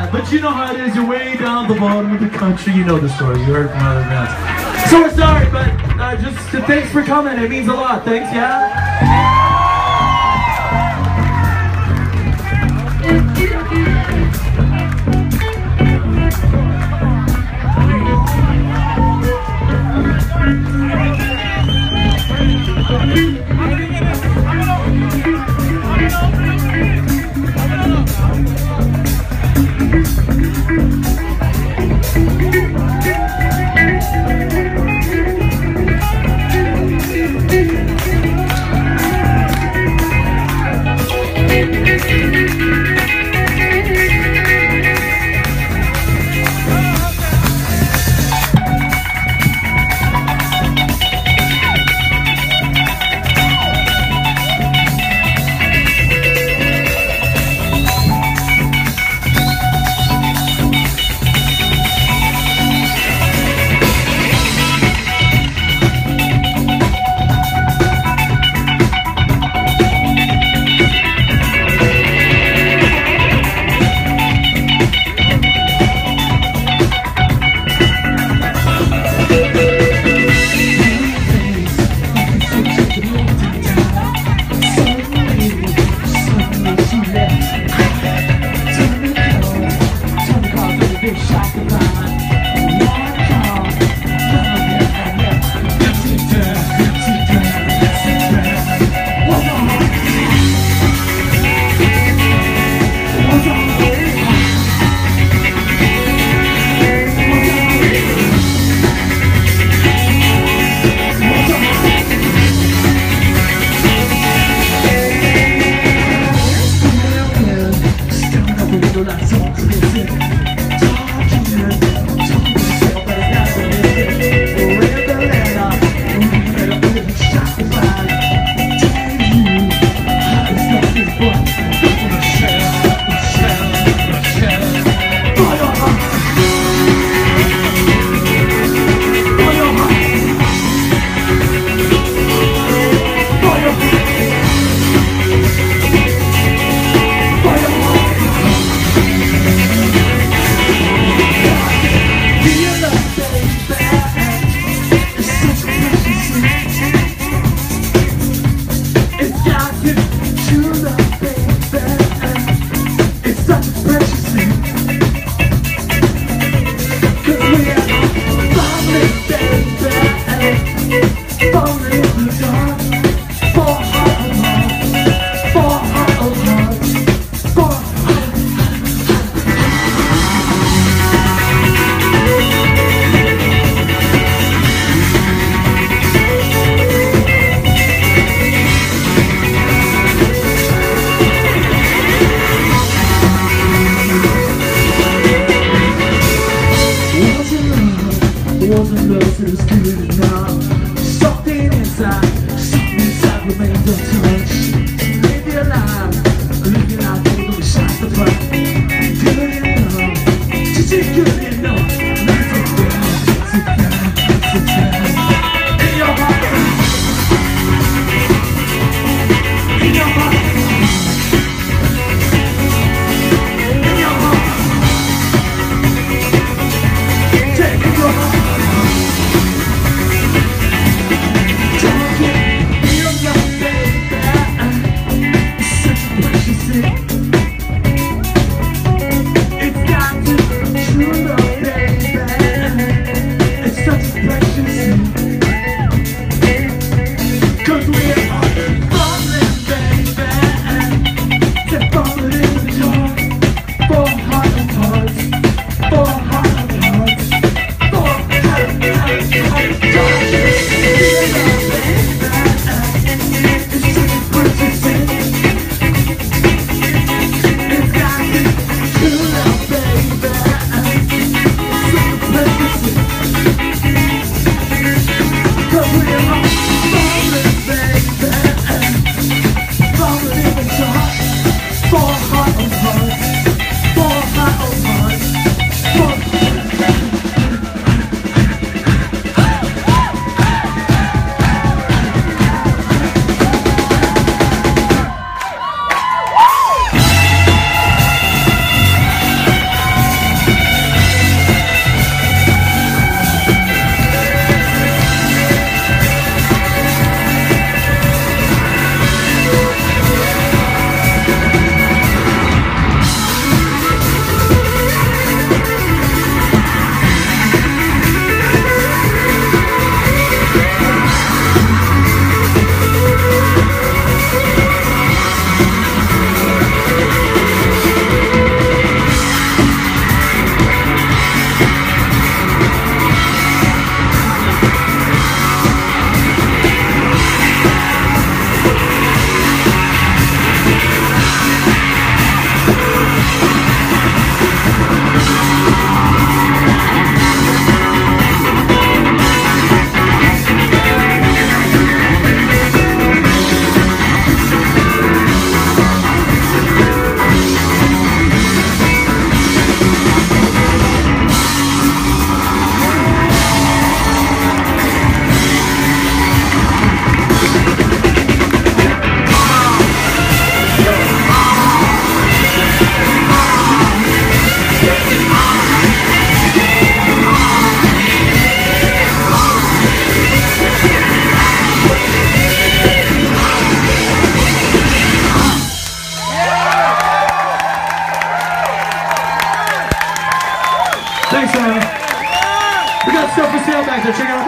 that. But you know how it is. You're way down the bottom of the country. You know the story. You heard from other bands. So we're sorry, but uh, just thanks for coming. It means a lot. Thanks, yeah? Check out.